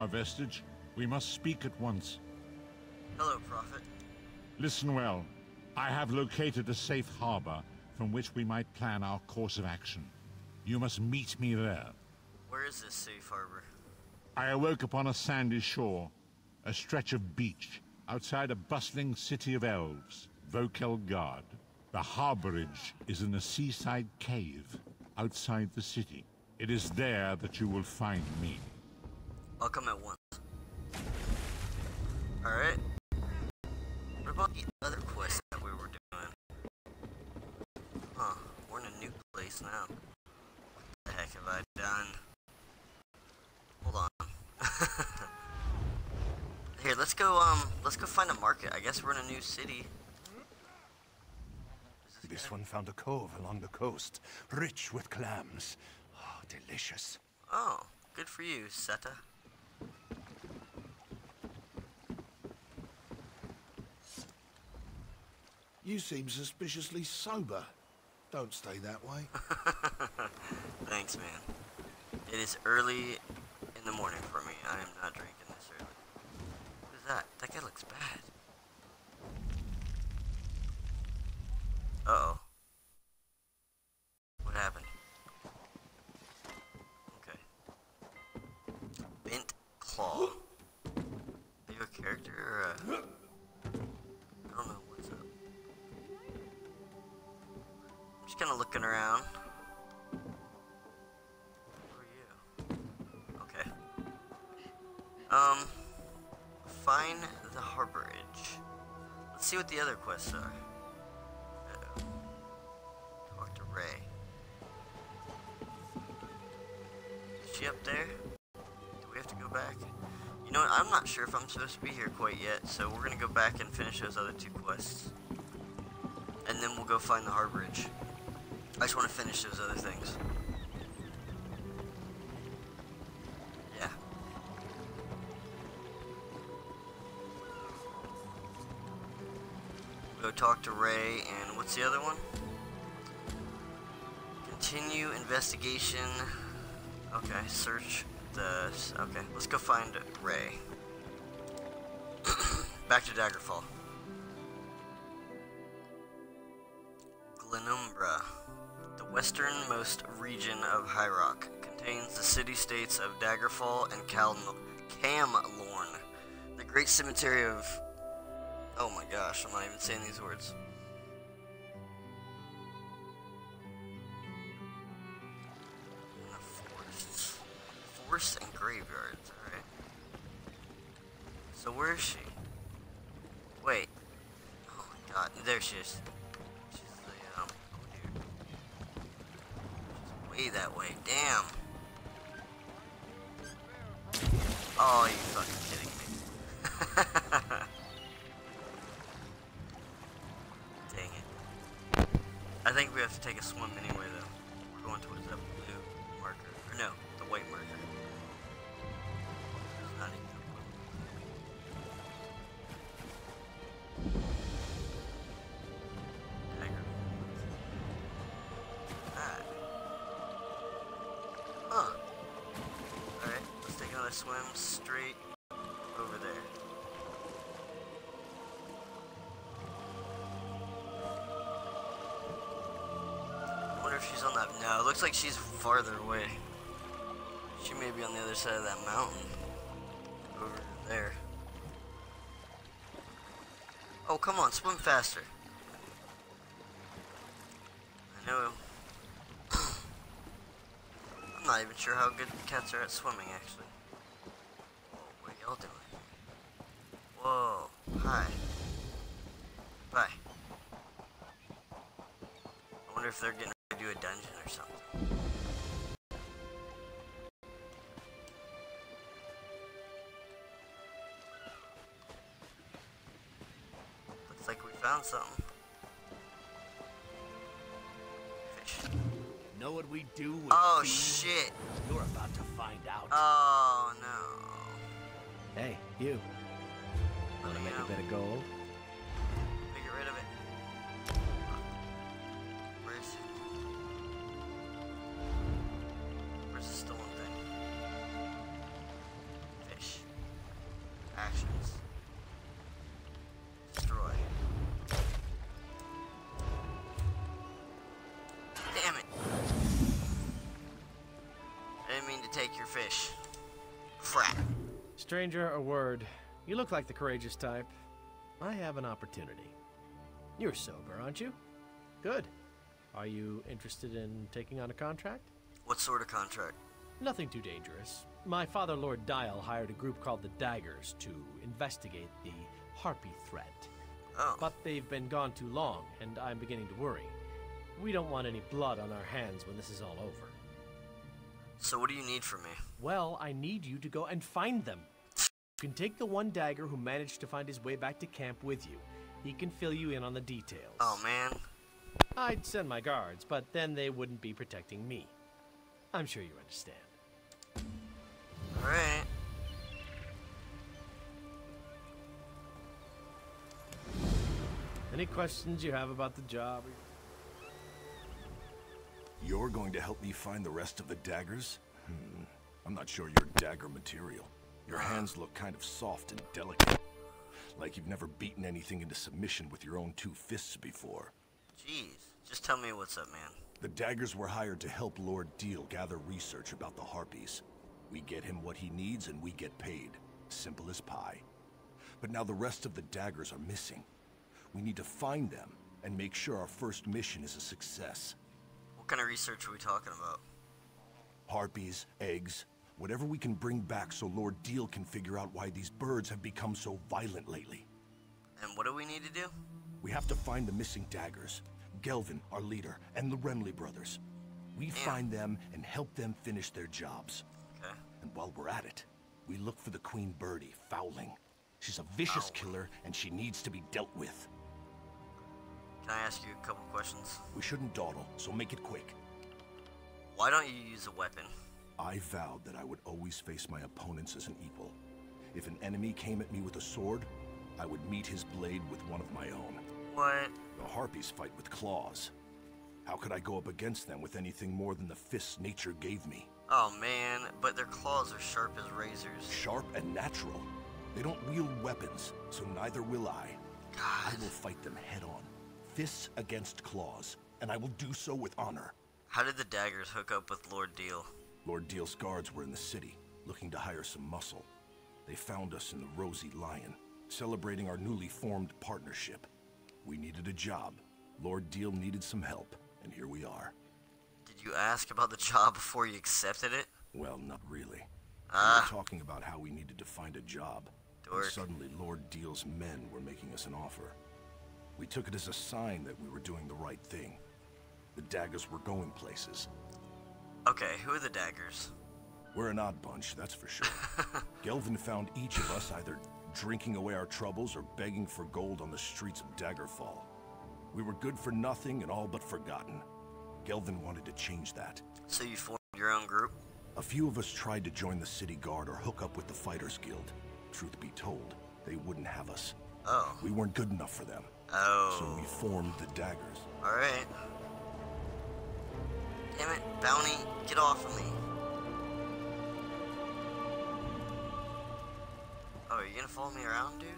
A vestige. We must speak at once. Hello, Prophet. Listen well. I have located a safe harbor from which we might plan our course of action. You must meet me there. Where is this safe harbor? I awoke upon a sandy shore, a stretch of beach, outside a bustling city of elves, Vulkhel Guard. The harborage is in a seaside cave, outside the city. It is there that you will find me. I'll come at once. Alright. What about the other quest that we were doing? Huh, we're in a new place now. What the heck have I done? Hold on. Here, let's go, um, let's go find a market. I guess we're in a new city. This one found a cove along the coast, rich with clams. Oh, delicious. Oh, good for you, Seta. You seem suspiciously sober. Don't stay that way. Thanks, man. It is early in the morning for me. I am not drinking this early. Who's that? That guy looks bad. Uh-oh. What happened? Okay. Bent Claw. Are you a character or a... just kind of looking around. Who are you? Okay. Um, find the harborage. Let's see what the other quests are. Talk to Ray. Is she up there? Do we have to go back? You know what? I'm not sure if I'm supposed to be here quite yet, so we're gonna go back and finish those other two quests. And then we'll go find the harborage. I just want to finish those other things. Yeah. Go talk to Ray and what's the other one? Continue investigation. Okay, search the. Okay, let's go find Ray. Back to Daggerfall. Westernmost region of High Rock, contains the city-states of Daggerfall and Cal Camlorn, the great cemetery of... Oh my gosh, I'm not even saying these words. The forests. Forests and graveyards, alright. So where is she? Wait. Oh my god, there she is. Think we have to take a swim anyway, though. We're going towards that on that. No, it looks like she's farther away. She may be on the other side of that mountain. Over there. Oh, come on, swim faster. I know. I'm not even sure how good cats are at swimming, actually. Whoa, what are y'all doing? Whoa, hi. Found something. Fish. Know what we do with Oh thieves? shit! You're about to find out. Oh no. hey, you. Wanna make a bit of gold? Your fish. Crap. Stranger, a word. You look like the courageous type. I have an opportunity. You're sober, aren't you? Good. Are you interested in taking on a contract? What sort of contract? Nothing too dangerous. My father, Lord Dial, hired a group called the Daggers to investigate the Harpy threat. Oh. But they've been gone too long, and I'm beginning to worry. We don't want any blood on our hands when this is all over. So what do you need from me? Well, I need you to go and find them. You can take the one dagger who managed to find his way back to camp with you. He can fill you in on the details. Oh man. I'd send my guards, but then they wouldn't be protecting me. I'm sure you understand. Alright. Any questions you have about the job? You're going to help me find the rest of the daggers? Hmm. I'm not sure you're dagger material. Your hands look kind of soft and delicate. Like you've never beaten anything into submission with your own two fists before. Jeez. Just tell me what's up, man. The daggers were hired to help Lord Deal gather research about the Harpies. We get him what he needs and we get paid. Simple as pie. But now the rest of the daggers are missing. We need to find them and make sure our first mission is a success. What kind of research are we talking about? Harpies, eggs, whatever we can bring back so Lord Deal can figure out why these birds have become so violent lately. And what do we need to do? We have to find the missing daggers. Gelvin, our leader, and the Remley brothers. We find them and help them finish their jobs. Okay. And while we're at it, we look for the Queen Birdie, Fowling. She's a vicious killer, and she needs to be dealt with. Can I ask you a couple questions? We shouldn't dawdle, so make it quick. Why don't you use a weapon? I vowed that I would always face my opponents as an equal. If an enemy came at me with a sword, I would meet his blade with one of my own. What? The Harpies fight with claws. How could I go up against them with anything more than the fists nature gave me? Oh man, but their claws are sharp as razors. Sharp and natural. They don't wield weapons, so neither will I. God. I will fight them head on. Fists against claws, and I will do so with honor. How did the daggers hook up with Lord Deal? Lord Deal's guards were in the city, looking to hire some muscle. They found us in the Rosy Lion, celebrating our newly formed partnership. We needed a job. Lord Deal needed some help, and here we are. Did you ask about the job before you accepted it? Well, not really. we Ah. were talking about how we needed to find a job. And suddenly, Lord Deal's men were making us an offer. We took it as a sign that we were doing the right thing. The daggers were going places. Okay, who are the daggers? We're an odd bunch, that's for sure. Gelvin found each of us either drinking away our troubles or begging for gold on the streets of Daggerfall. We were good for nothing and all but forgotten. Gelvin wanted to change that. So you formed your own group? A few of us tried to join the city guard or hook up with the Fighters Guild. Truth be told, they wouldn't have us. Oh. We weren't good enough for them. So Oh. we formed the Daggers. Alright. Damn it, Bounty, get off of me. Oh, are you gonna follow me around, dude?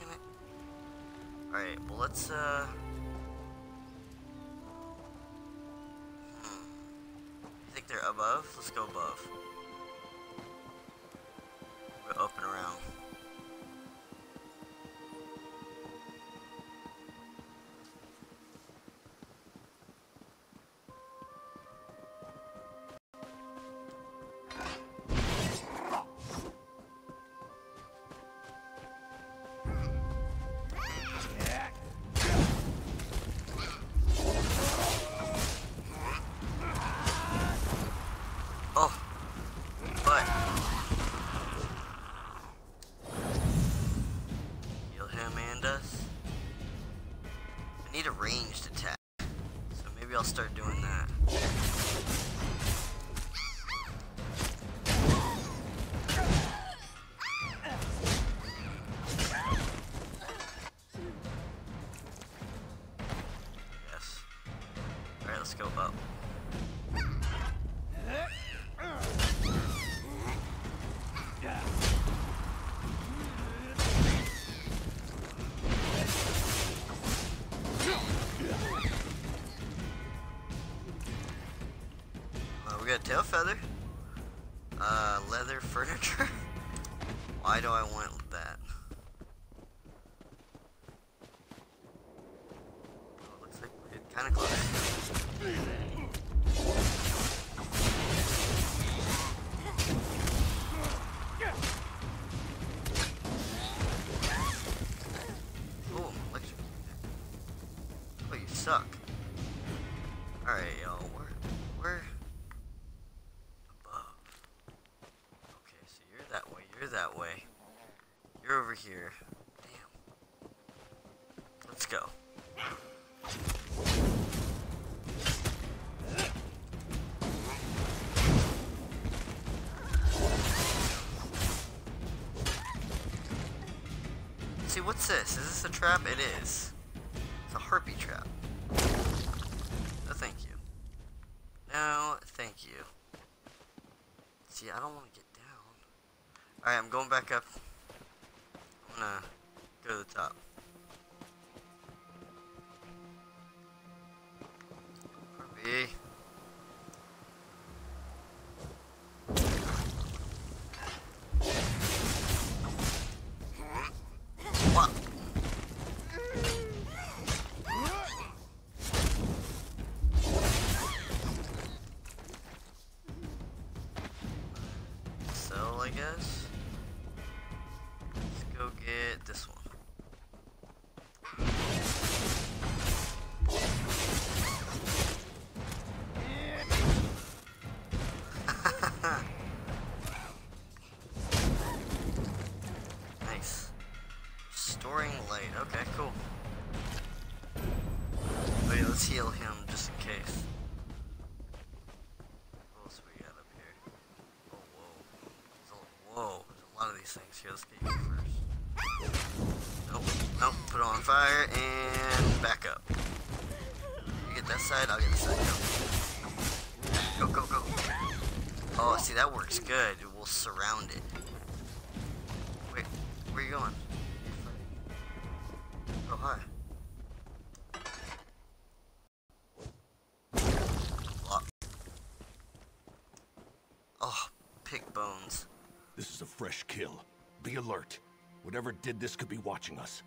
Damn it. Alright, well, let's, uh. Hmm. You think they're above? Let's go above. We're up and around. Got tail feather. Uh, leather furniture? Why do I want that? Oh, looks like we're kinda close. A trap? It is. This one. nice. Storing light. Okay, cool. Wait, let's heal him just in case. What else we got up here? Oh, whoa. A, whoa, there's a lot of these things here. Let's get you. Nope, nope. Put it on fire and back up. You get that side, I'll get this side. Go, go, go. go. Oh, see, that works good. We'll surround it. Wait, where you going? Oh, hi. Oh, pig bones. This is a fresh kill. Be alert. Whatever did this could watching us.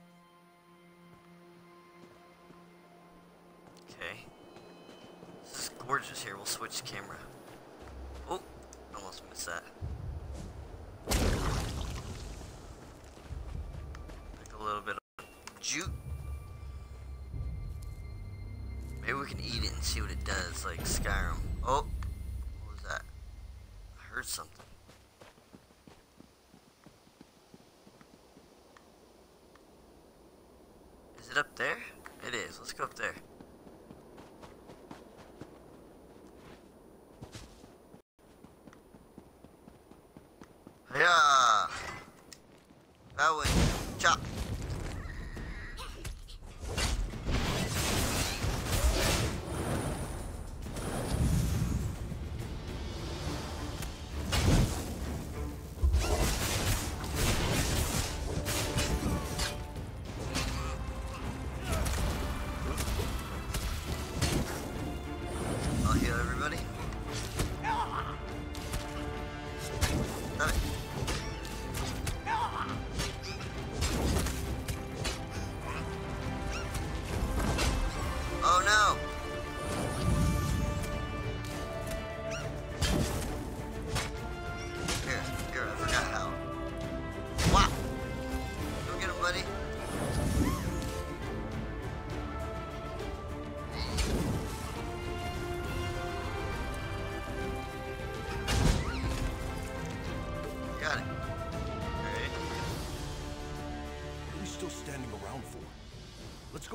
Okay. This is gorgeous here. We'll switch camera. It up there? It is. Let's go up there. Yeah. That way. Chop.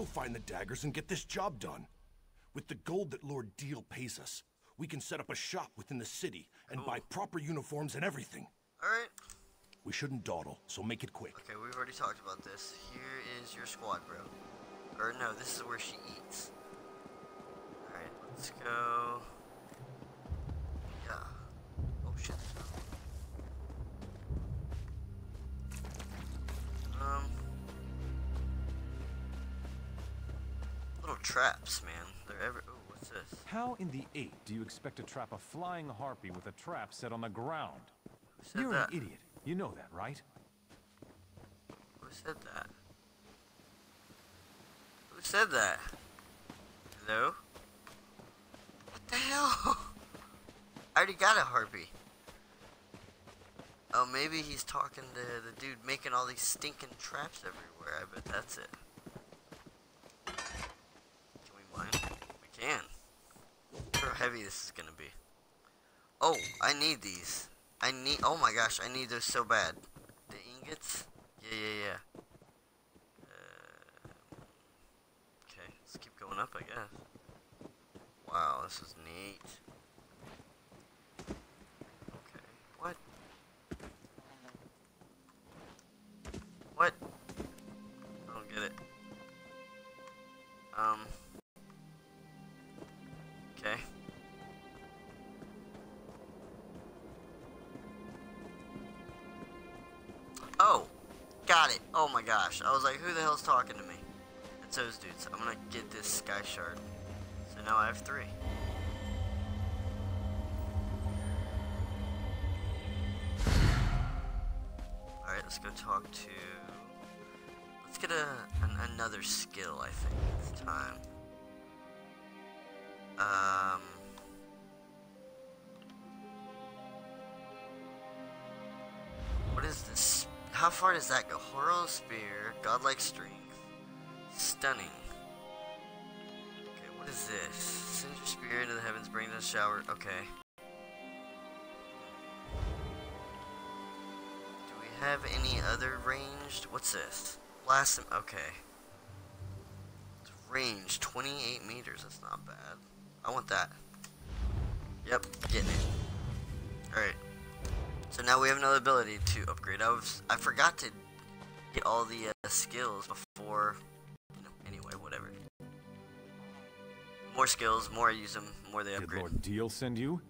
Go find the daggers and get this job done. With the gold that Lord Deal pays us, we can set up a shop within the city and buy proper uniforms and everything. Alright. We shouldn't dawdle, so make it quick. Okay, we've already talked about this. Here is your squad, bro. Or no, this is where she eats. Alright, let's go. Yeah. Oh shit. Um. Little traps, man. They're ever. Ooh, what's this? How in the eight do you expect to trap a flying harpy with a trap set on the ground? Who said You're that? an idiot. You know that, right? Who said that? Who said that? Hello? What the hell? I already got a harpy. Oh, maybe he's talking to the dude making all these stinking traps everywhere. I bet that's it. Can we mine? Look how heavy this is gonna be. Oh, I need these. I need. Oh my gosh, I need those so bad. The ingots? Yeah, yeah, yeah. Uh, okay, let's keep going up, I guess. Wow, this is neat. Okay, what? What? I don't get it. Um. Got it. Oh my gosh. I was like, who the hell's talking to me? It's those dudes. I'm gonna get this sky shard. So now I have three. Alright, let's go talk to... Let's get a an, another skill, I think, this time. Um... What is this? How far does that go? Horo Spear, Godlike Strength, Stunning. Okay, what is this? Send your spear into the heavens, bring a shower. Okay. Do we have any other ranged? What's this? Blast him. Okay. It's range 28 meters. That's not bad. I want that. Yep, getting it. Alright. So now we have another ability to upgrade. I was I forgot to get all the uh, skills before. You know, anyway, whatever. More skills, more I use them, more they upgrade. Did. Lord Deal send you?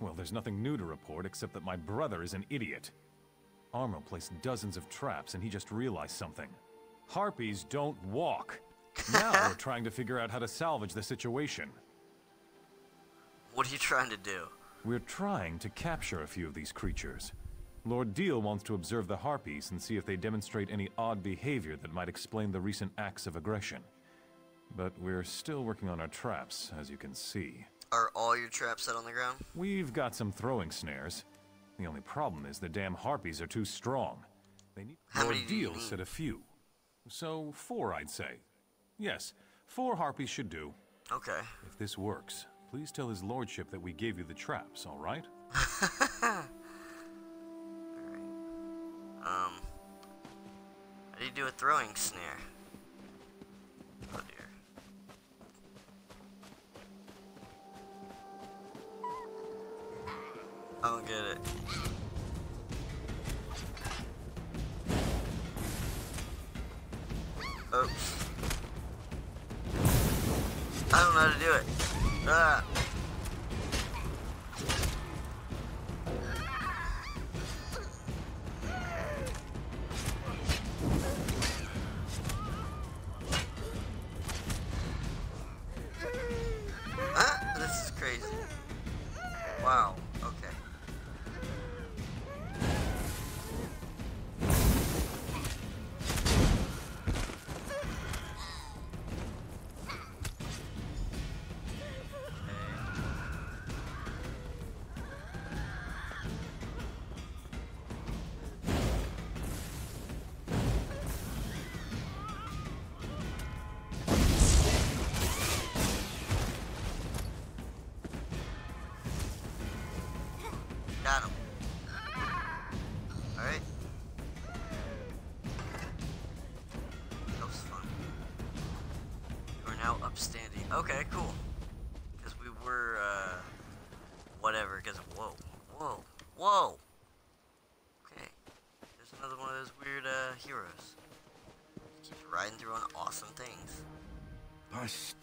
Well, there's nothing new to report except that my brother is an idiot. Armo placed dozens of traps and he just realized something. Harpies don't walk. Now we're trying to figure out how to salvage the situation. What are you trying to do? We're trying to capture a few of these creatures. Lord Deal wants to observe the Harpies and see if they demonstrate any odd behavior that might explain the recent acts of aggression. But we're still working on our traps, as you can see. Are all your traps set on the ground? We've got some throwing snares. The only problem is the damn Harpies are too strong. They need How Lord many Deal said a few. So, four, I'd say. Yes, four Harpies should do. Okay. If this works, please tell his lordship that we gave you the traps, all right? Um. How do you do a throwing snare? Oh dear. I don't get it. Oops. I don't know how to do it. Ah.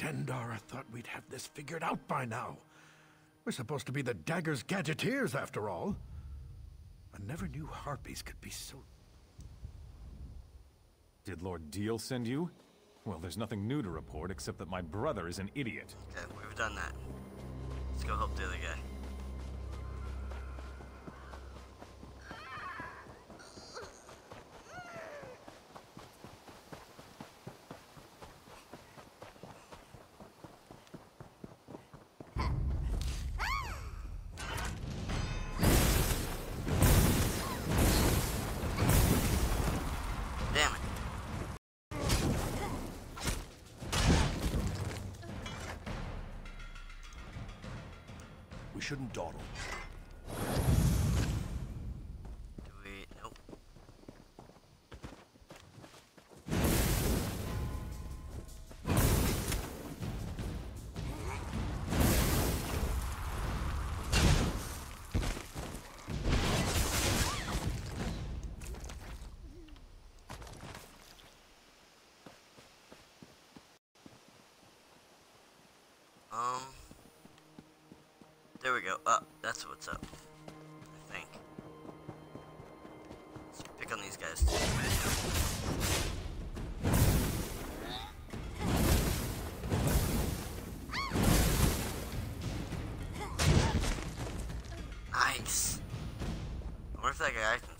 By I thought we'd have this figured out by now. We're supposed to be the Dagger's Gadgeteers, after all. I never knew harpies could be so... Did Lord Deal send you? Well, there's nothing new to report except that my brother is an idiot. Okay, we've done that. Let's go help the other guy. Shouldn't dawdle. That's what's up. I think. Let's pick on these guys too. Nice. I wonder if that guy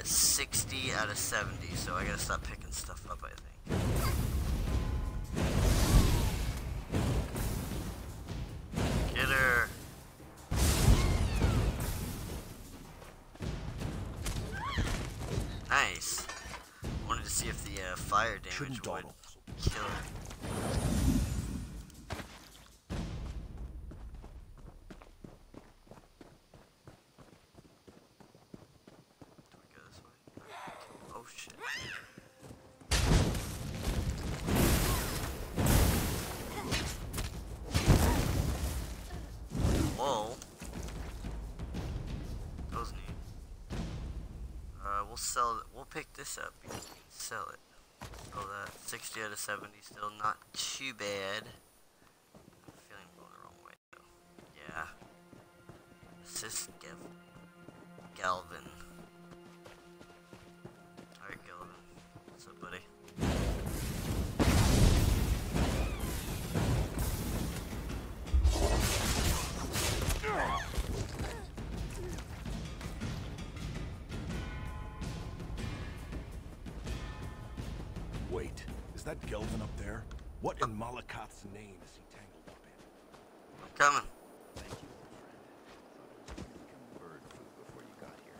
at 60 out of 70, so I gotta stop picking stuff up, I think. Get her! Nice. Wanted to see if the uh, fire damage Shouldn't would kill her. 70. Still not too bad. Coming. Bird food before you got here.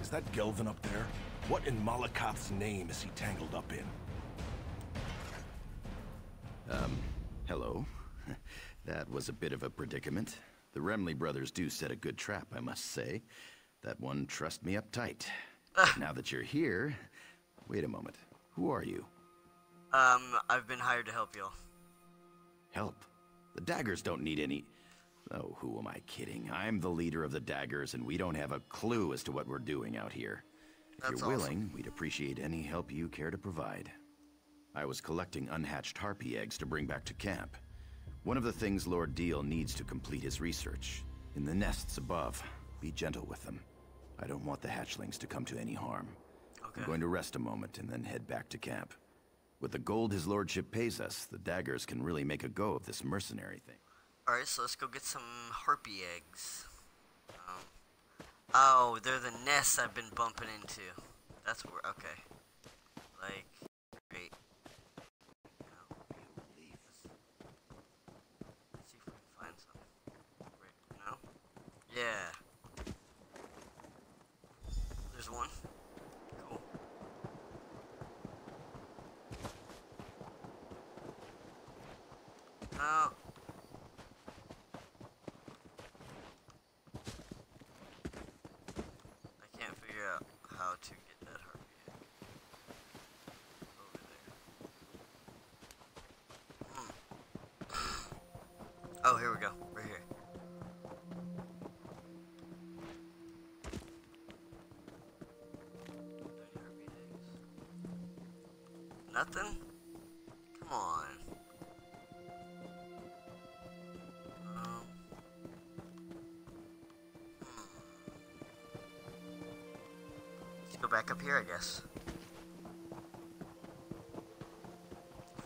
Is that Gelvin up there? What in Malacath's name is he tangled up in? Um, Hello. that was a bit of a predicament. The Remley brothers do set a good trap, I must say. That one trussed me up tight. But now that you're here... Wait a moment. Who are you? Um, I've been hired to help y'all. Help. The Daggers don't need any... Oh, who am I kidding? I'm the leader of the Daggers, and we don't have a clue as to what we're doing out here. If That's you're awesome. willing, we'd appreciate any help you care to provide. I was collecting unhatched harpy eggs to bring back to camp. One of the things Lord Deal needs to complete his research. In the nests above, be gentle with them. I don't want the hatchlings to come to any harm. Okay. I'm going to rest a moment and then head back to camp. With the gold his lordship pays us, the daggers can really make a go of this mercenary thing. Alright, so let's go get some harpy eggs. Um, oh, they're the nests I've been bumping into. That's where, okay. Like, great. No. Let's see if we can find some. Right, no? Yeah. There's one. Cool. Oh. Nothing? Come on. Um. Let's go back up here, I guess.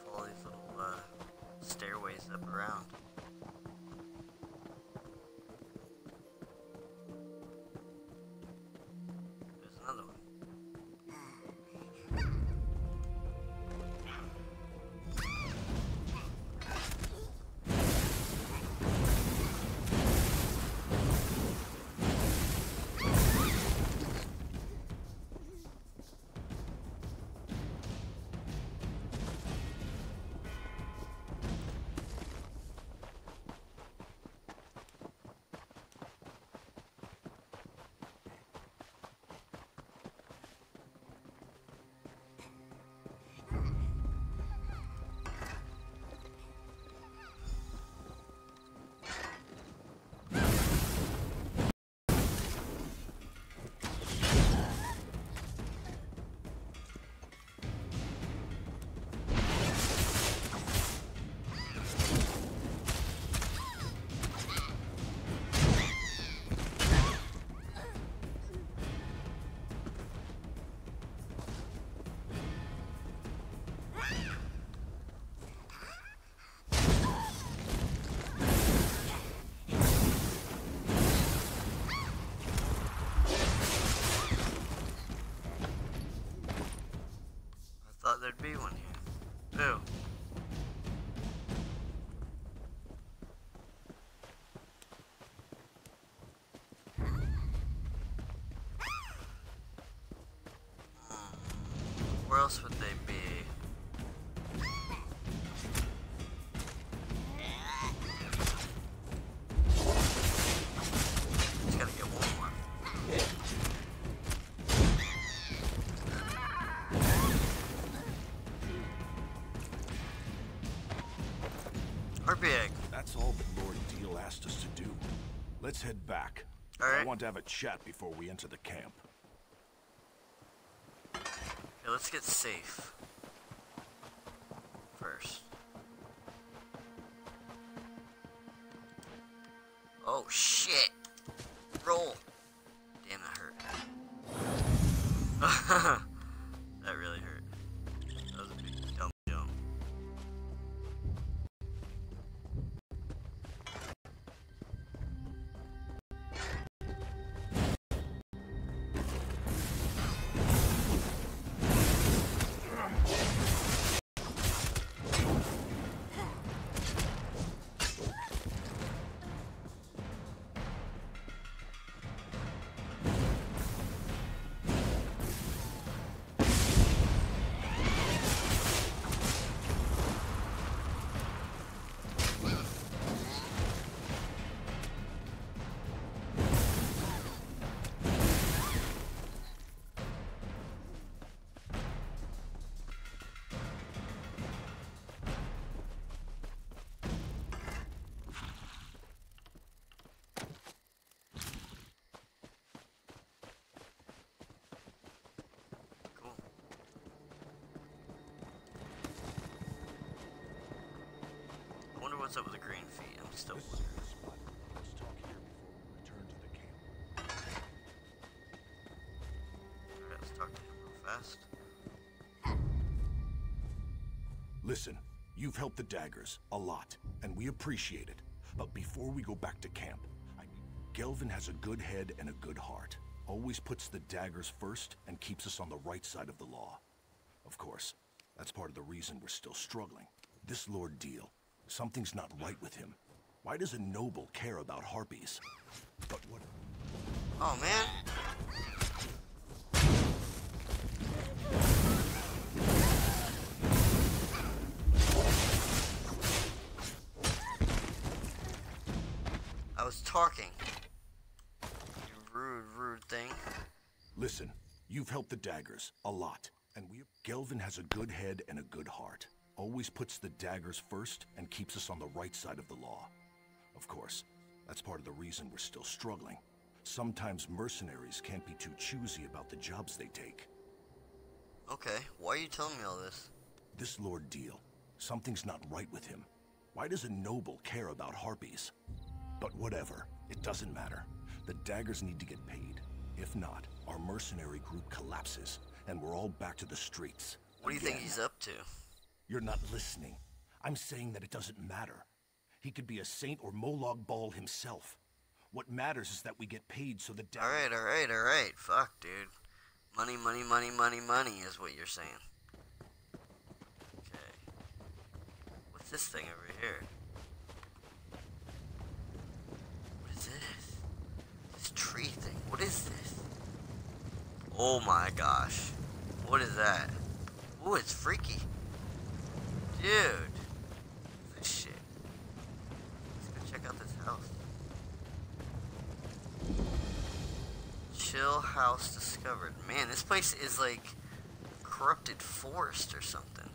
Follow these little uh, stairways up around. There'd be one here. Ooh. Asked us to do. Let's head back. I want to have a chat before we enter the camp. Okay, let's get safe. What's up with the green feet. I'm still wondering. the spot. Let's talk here before we return to the camp. Alright, let's talk to him real fast. Listen, you've helped the daggers a lot, and we appreciate it. But before we go back to camp, I Gelvin has a good head and a good heart. Always puts the daggers first and keeps us on the right side of the law. Of course, that's part of the reason we're still struggling. This Lord Diel, something's not right with him. Why does a noble care about harpies? But what? Oh man. I was talking. You rude, rude thing. Listen, you've helped the daggers a lot, and we Gelvin has a good head and a good heart. Always puts the daggers first and keeps us on the right side of the law. Of course, that's part of the reason we're still struggling. Sometimes mercenaries can't be too choosy about the jobs they take. Okay, why are you telling me all this? This Lord Diel, something's not right with him. Why does a noble care about harpies? But whatever, it doesn't matter. The daggers need to get paid. If not, our mercenary group collapses, and we're all back to the streets. What do you think he's up to? You're not listening. I'm saying that it doesn't matter. He could be a saint or Molag Bal himself. What matters is that we get paid so the. Alright, alright, alright. Fuck, dude. Money, money, money, money, money is what you're saying. Okay. What's this thing over here? What is this? This tree thing. What is this? Oh my gosh. What is that? Oh, it's freaky. Dude. Shit. Let's go check out this house. Chill house discovered. Man, this place is like corrupted forest or something.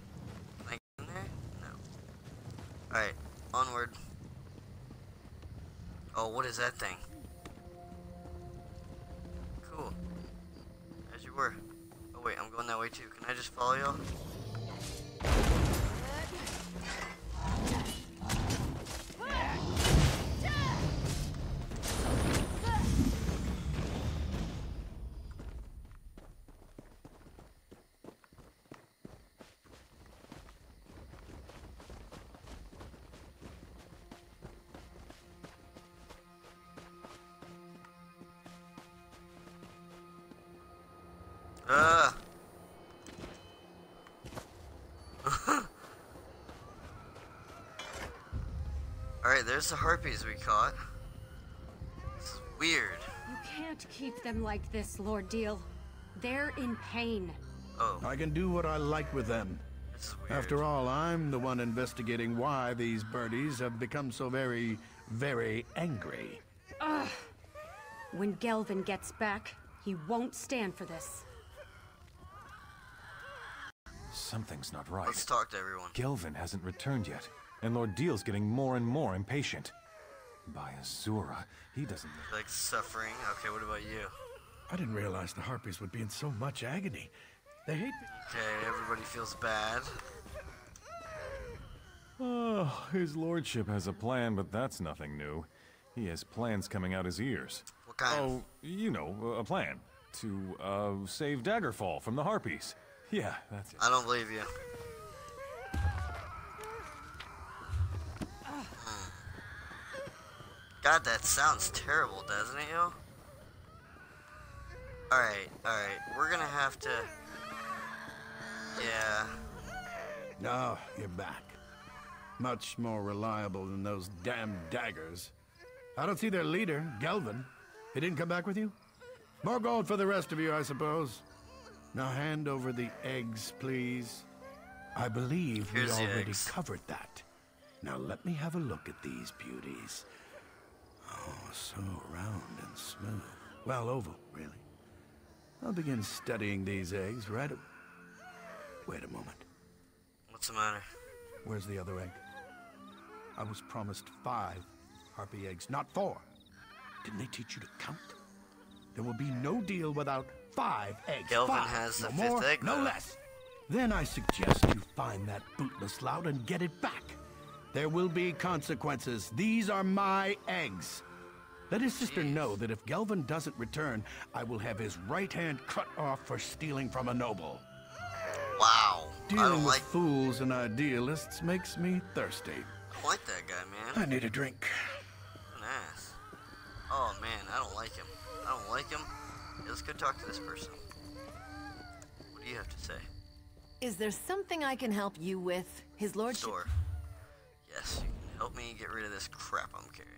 Can I in there? No. Alright, onward. Oh, what is that thing? Cool. As you were. Oh wait, I'm going that way too. Can I just follow y'all? Uh. Alright, there's the harpies we caught. It's weird. You can't keep them like this, Lord Diel. They're in pain. Oh, I can do what I like with them. this is weird. After all, I'm the one investigating why these birdies have become so very, very angry. When Gelvin gets back, he won't stand for this. Something's not right. Let's talk to everyone. Gelvin hasn't returned yet, and Lord Diel's getting more and more impatient. By Azura, he doesn't. Like suffering. Okay, what about you? I didn't realize the harpies would be in so much agony. They hate me. Okay, everybody feels bad. Oh, his lordship has a plan, but that's nothing new. He has plans coming out his ears. What kind? Oh, you know, a plan to uh, save Daggerfall from the harpies. Yeah, that's it. I don't believe you. God, that sounds terrible, doesn't it, yo? Alright, alright. We're gonna have to... Yeah. No, you're back. Much more reliable than those damn daggers. I don't see their leader, Gelvin. He didn't come back with you? More gold for the rest of you, I suppose. Now hand over the eggs, please. I believe Here's we already eggs. covered that. Now let me have a look at these beauties. Oh, so round and smooth. Well, oval, really. I'll begin studying these eggs right... Wait a moment. What's the matter? Where's the other egg? I was promised five harpy eggs, not four. Didn't they teach you to count? There will be no deal without five eggs. Gelvin Five. has no the fifth more, egg, no though. less. Then I suggest you find that bootless lout and get it back. There will be consequences. These are my eggs. Let his sister know that if Gelvin doesn't return, I will have his right hand cut off for stealing from a noble. Wow. I Dealing don't with fools and idealists makes me thirsty. I like that guy, man. I need a drink. Ass. Oh man, I don't like him. I don't like him. Let's go talk to this person. What do you have to say? Is there something I can help you with? His lordship. Store. Yes, you can help me get rid of this crap I'm carrying.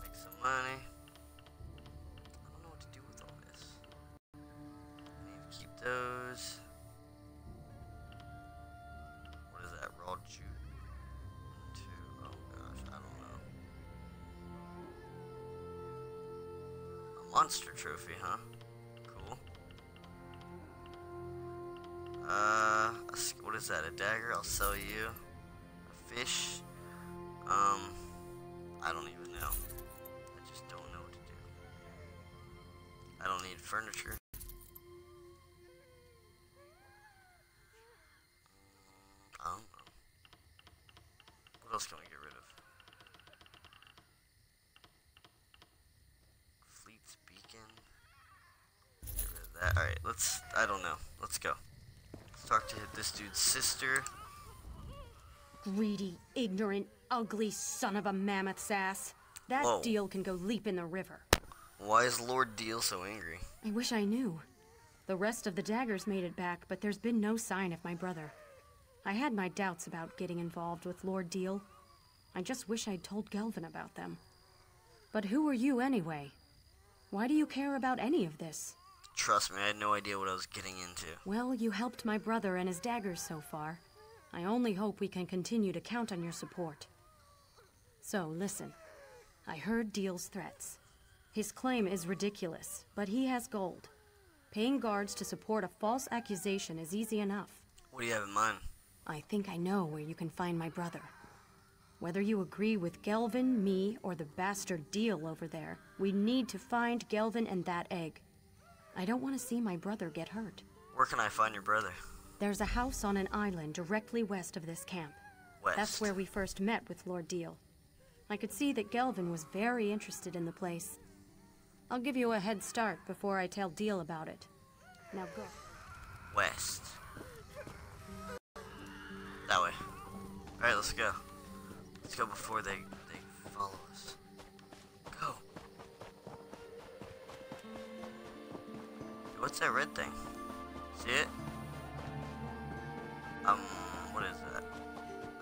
Make some money. I don't know what to do with all this. I need to keep those. Monster trophy, huh? Cool. Uh, what is that? A dagger? I'll sell you. A fish. Um, I don't even know. I just don't know what to do. I don't need furniture. I don't know. What else can we get rid of? Fleet's Beacon. Get rid of that. Alright, let's. I don't know. Let's go. Let's talk to this dude's sister. Greedy, ignorant, ugly son of a mammoth's ass. That Whoa. deal can go leap in the river. Why is Lord Diel so angry? I wish I knew. The rest of the daggers made it back, but there's been no sign of my brother. I had my doubts about getting involved with Lord Diel. I just wish I'd told Gelvin about them. But who are you anyway? Why do you care about any of this? Trust me, I had no idea what I was getting into. Well, you helped my brother and his daggers so far. I only hope we can continue to count on your support. So, listen. I heard Diel's threats. His claim is ridiculous, but he has gold. Paying guards to support a false accusation is easy enough. What do you have in mind? I think I know where you can find my brother. Whether you agree with Gelvin, me, or the bastard Diel over there, we need to find Gelvin and that egg. I don't want to see my brother get hurt. Where can I find your brother? There's a house on an island directly west of this camp. West. That's where we first met with Lord Diel. I could see that Gelvin was very interested in the place. I'll give you a head start before I tell Diel about it. Now go. West. That way. Alright, let's go. Let's go before they, What's that red thing? See it? Um, what is that?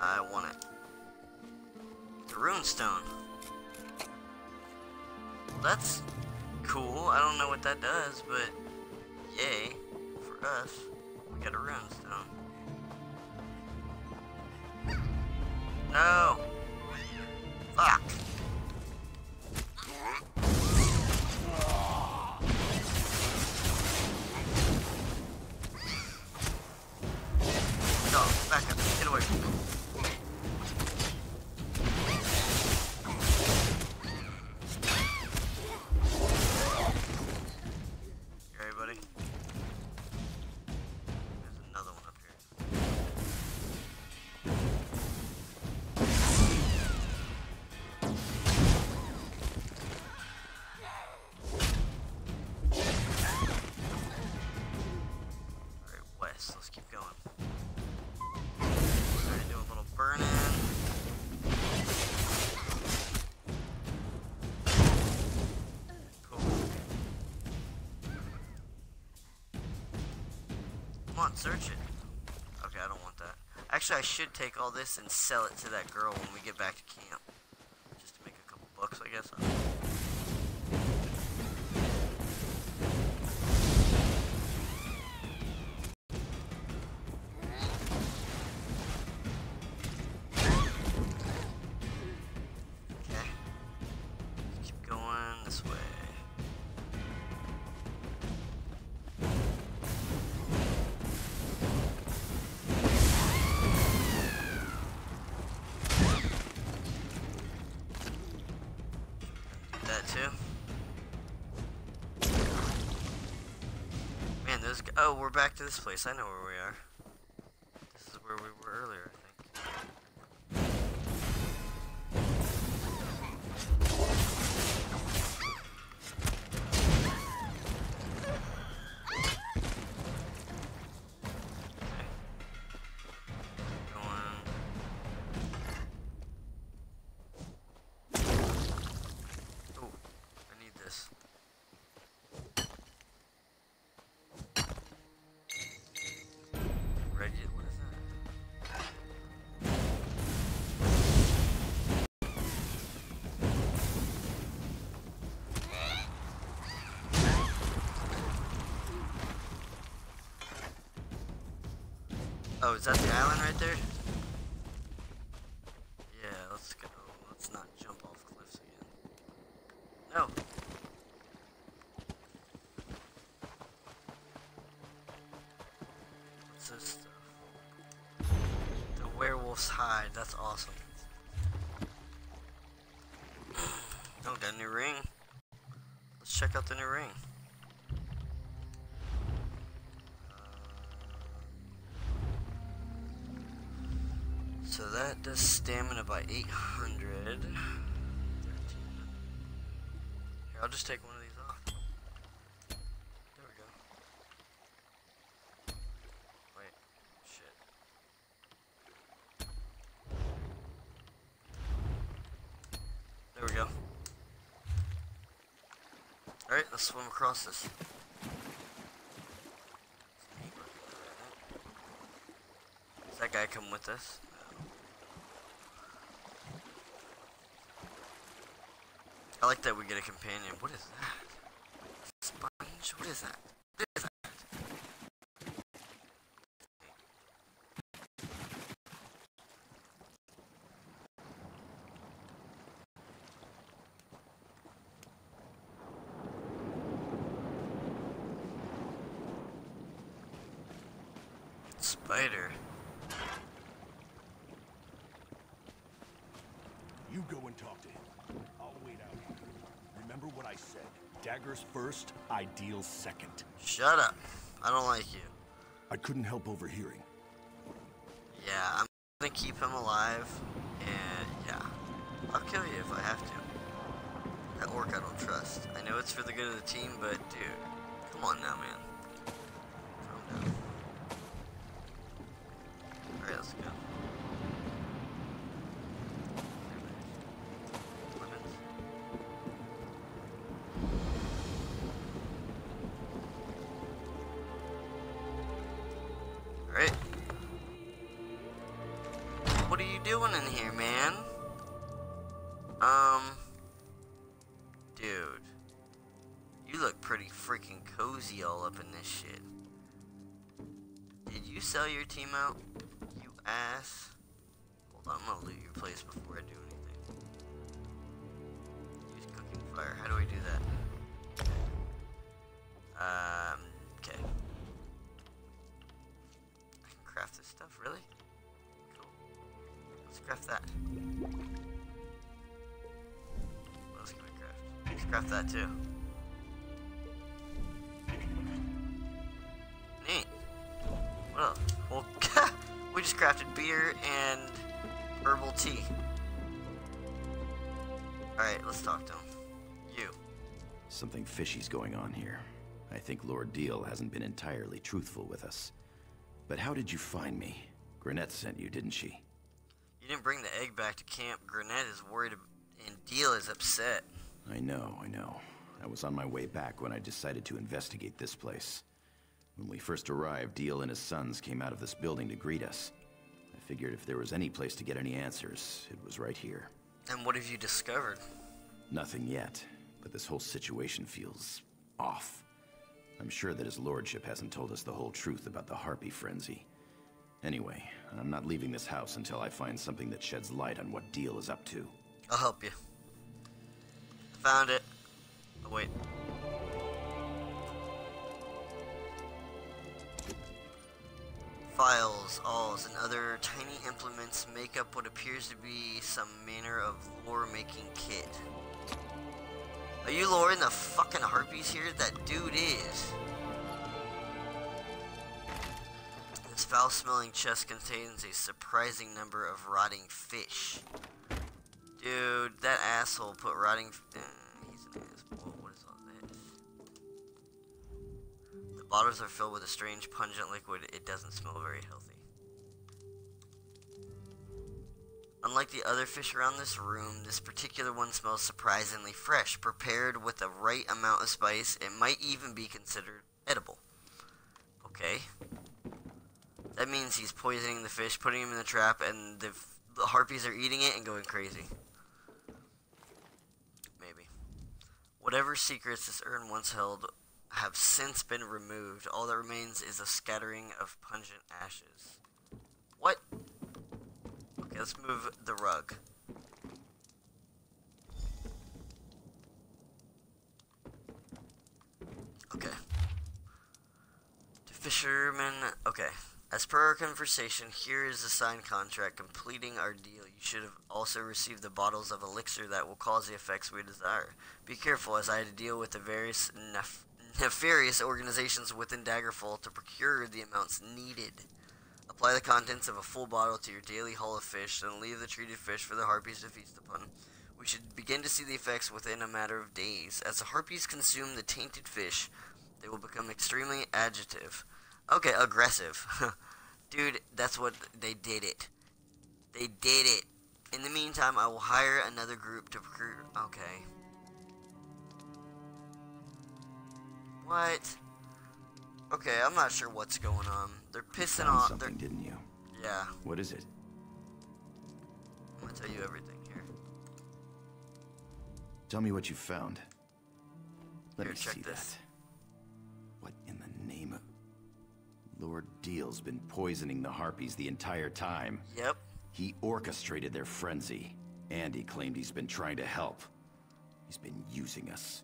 I want it. A rune stone. That's cool. I don't know what that does, but yay for us. We got a rune stone. No. Search it. Okay, I don't want that. Actually, I should take all this and sell it to that girl when we get back to We're back to this place. I know where Oh, is that the island right there? Yeah, let's go. Let's not jump off cliffs again. No. What's this stuff? The werewolf's hide. That's awesome. Oh, got a new ring. Let's check out the new ring. So that does stamina by 800. Here, I'll just take one of these off. There we go. Wait, shit. There we go. Alright, let's swim across this. Does that guy come with us? No. I like that we get a companion. What is that? Sponge? What is that? Spider. You go and talk to him. I'll wait out here. Remember what I said. First, ideals second. Shut up. I don't like you. I couldn't help overhearing. Yeah, I'm gonna keep him alive, and yeah, I'll kill you if I have to. That orc I don't trust. I know it's for the good of the team, but dude, come on now, man. Doing in here, man? Um. Dude. You look pretty freaking cozy all up in this shit. Did you sell your team out? You ass. Hold on, I'm gonna loot your place before I do anything. Use cooking fire. How do we do that? That too. Neat. Else? Well, we just crafted beer and herbal tea. Alright, let's talk to him. You. Something fishy's going on here. I think Lord Diel hasn't been entirely truthful with us. But how did you find me? Granette sent you, didn't she? You didn't bring the egg back to camp. Granette is worried and Diel is upset. I know, I know. I was on my way back when I decided to investigate this place. When we first arrived, Diel and his sons came out of this building to greet us. I figured if there was any place to get any answers, it was right here. And what have you discovered? Nothing yet, but this whole situation feels off. I'm sure that his lordship hasn't told us the whole truth about the Harpy frenzy. Anyway, I'm not leaving this house until I find something that sheds light on what Diel is up to. I'll help you. Found it. Oh, wait. Files, awls, and other tiny implements make up what appears to be some manner of lore-making kit. Are you luring the fucking harpies here? That dude is. This foul-smelling chest contains a surprising number of rotting fish. Dude, that asshole put rotting. Uh, he's an asshole. What is this? The bottles are filled with a strange pungent liquid. It doesn't smell very healthy. Unlike the other fish around this room, this particular one smells surprisingly fresh. Prepared with the right amount of spice, it might even be considered edible. Okay. That means he's poisoning the fish, putting him in the trap, and the, the harpies are eating it and going crazy. Maybe. Whatever secrets this urn once held have since been removed. All that remains is a scattering of pungent ashes. What? Okay, let's move the rug. Okay. To fishermen, okay. As per our conversation, here is the signed contract completing our deal. You should have also received the bottles of elixir that will cause the effects we desire. Be careful, as I had to deal with the various nef nefarious organizations within Daggerfall to procure the amounts needed. Apply the contents of a full bottle to your daily haul of fish, then leave the treated fish for the harpies to feast upon. We should begin to see the effects within a matter of days. As the harpies consume the tainted fish, they will become extremely agitative. Okay, aggressive. Dude, that's what they did it. They did it. In the meantime, I will hire another group to procure. Okay. What? Okay, I'm not sure what's going on. They're pissing off. something, They're, didn't you? yeah, What is it? I'm gonna tell you everything here. Tell me what you found. Let Here, me check see this. that. What in the name of... Lord Diel's been poisoning the Harpies the entire time. Yep. He orchestrated their frenzy, and he claimed he's been trying to help. He's been using us.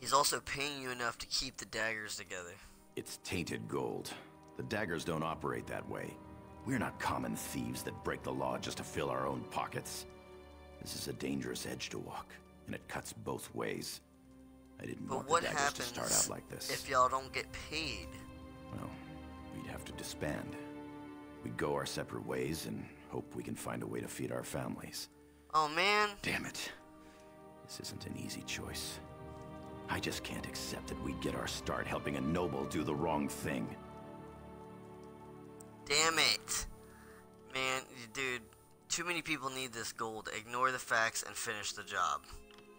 He's also paying you enough to keep the daggers together. It's tainted gold. The daggers don't operate that way. We're not common thieves that break the law just to fill our own pockets. This is a dangerous edge to walk, and it cuts both ways. I didn't But want what the daggers happens to start out like this. if y'all don't get paid? Well, we'd have to disband. We'd go our separate ways and hope we can find a way to feed our families. Oh man, Damn it. This isn't an easy choice. I just can't accept that we'd get our start helping a noble do the wrong thing. damn it. Man, dude, too many people need this gold. Ignore the facts and finish the job.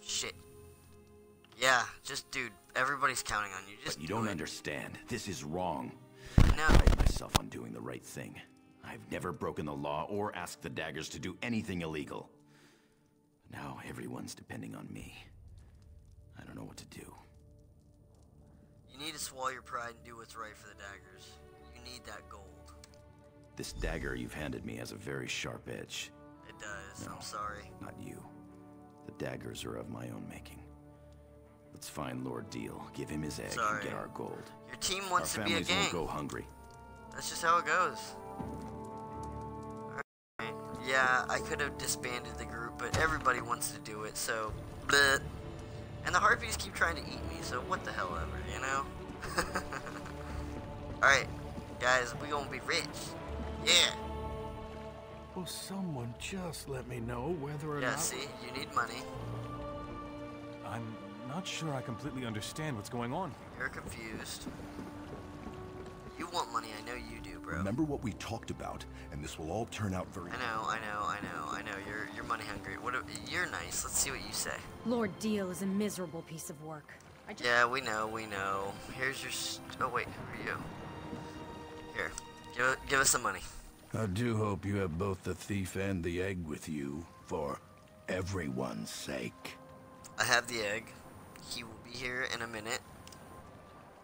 Shit. Yeah, just dude, everybody's counting on you. Just But you do don't it. understand. This is wrong. No. I pride myself on doing the right thing. I've never broken the law or asked the daggers to do anything illegal. Now everyone's depending on me. I don't know what to do. You need to swallow your pride and do what's right for the daggers. You need that gold. This dagger you've handed me has a very sharp edge. It does. No. I'm sorry. Not you. The daggers are of my own making. Let's find Lord Diel, give him his egg, Sorry. and get our gold. Your team Our wants to be a families gang. won't go hungry. That's just how it goes. Alright. Yeah, I could have disbanded the group, but everybody wants to do it, so bleh. And the harpies keep trying to eat me, so what the hell ever, you know? Alright, guys, we gonna be rich. Yeah. Will someone just let me know whether or Yeah, not... see, you need money. I'm not sure I completely understand what's going on. You're confused. You want money, I know you do, bro. Remember what we talked about, and this will all turn out very I know, I know, I know, I know. You're you're money hungry. What? a- You're nice. Let's see what you say. Lord Diel is a miserable piece of work. I just Yeah, we know, we know. Here's your. St- oh wait, who are you? Here, give give us some money. I do hope you have both the thief and the egg with you, for everyone's sake. I have the egg. He will be here in a minute.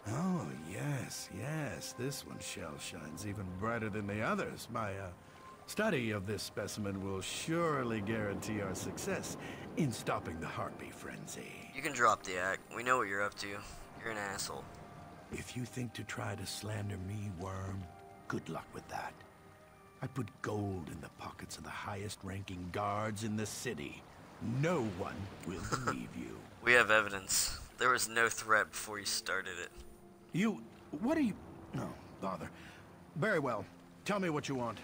Oh, yes, yes. This one shell shines even brighter than the others. My uh, study of this specimen will surely guarantee our success in stopping the harpy frenzy. You can drop the act. We know what you're up to. You're an asshole. If you think to try to slander me, Worm, good luck with that. I put gold in the pockets of the highest ranking guards in the city. No one will believe you. We have evidence. There was no threat before you started it. You. What are you. No, bother. Very well. Tell me what you want.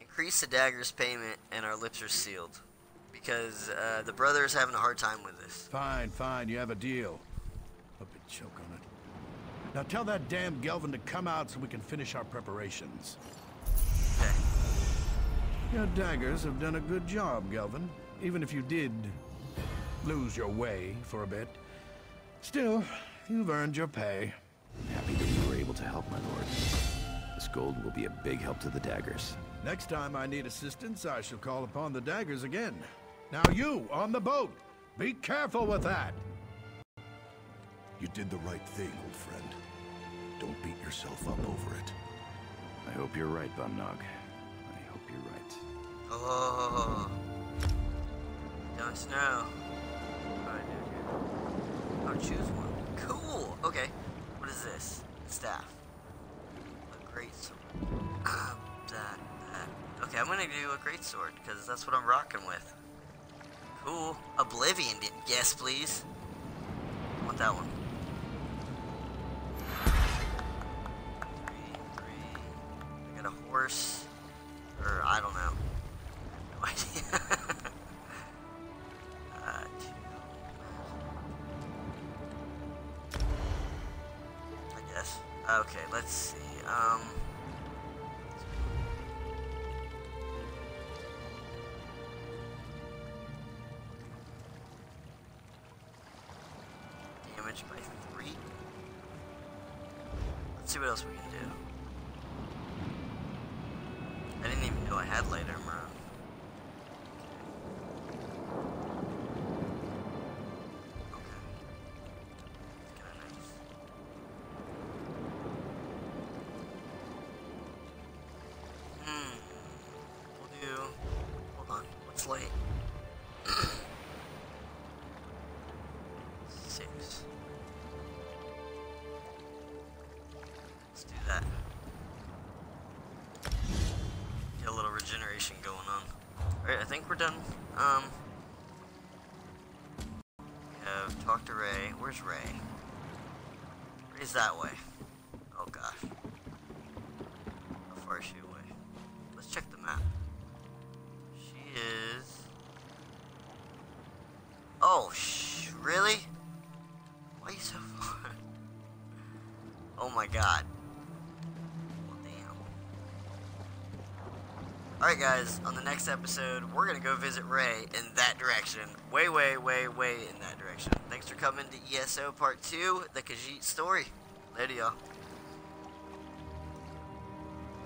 Increase the dagger's payment and our lips are sealed. Because uh, the brother is having a hard time with this. Fine, fine, you have a deal. Hope you choke on it. Now tell that damn Gelvin to come out so we can finish our preparations. Okay. Your daggers have done a good job, Gelvin. Even if you did lose your way for a bit. Still, you've earned your pay. I'm happy that you were able to help, my lord. This gold will be a big help to the daggers. Next time I need assistance, I shall call upon the daggers again. Now you, on the boat, be careful with that. You did the right thing, old friend. Don't beat yourself up over it. I hope you're right, Bumnog. Oh. Jon Snow. I do here? Oh, choose one. Cool. Okay. What is this? Staff. A great sword. Um, that. Okay, I'm gonna do a great sword because that's what I'm rocking with. Cool. Oblivion. Yes, please. I want that one. Three, three. I got a horse. Or I don't know. Idea. uh. I guess. Okay, let's see. Um. Damage by three. Let's see what else we can going on. Alright, I think we're done. Um, we have talked to Ray. Where's Ray? Ray's that way. Next episode, we're gonna go visit Ray in that direction. Way, way, way, way in that direction. Thanks for coming to ESO Part 2, the Khajiit story. Later, y'all.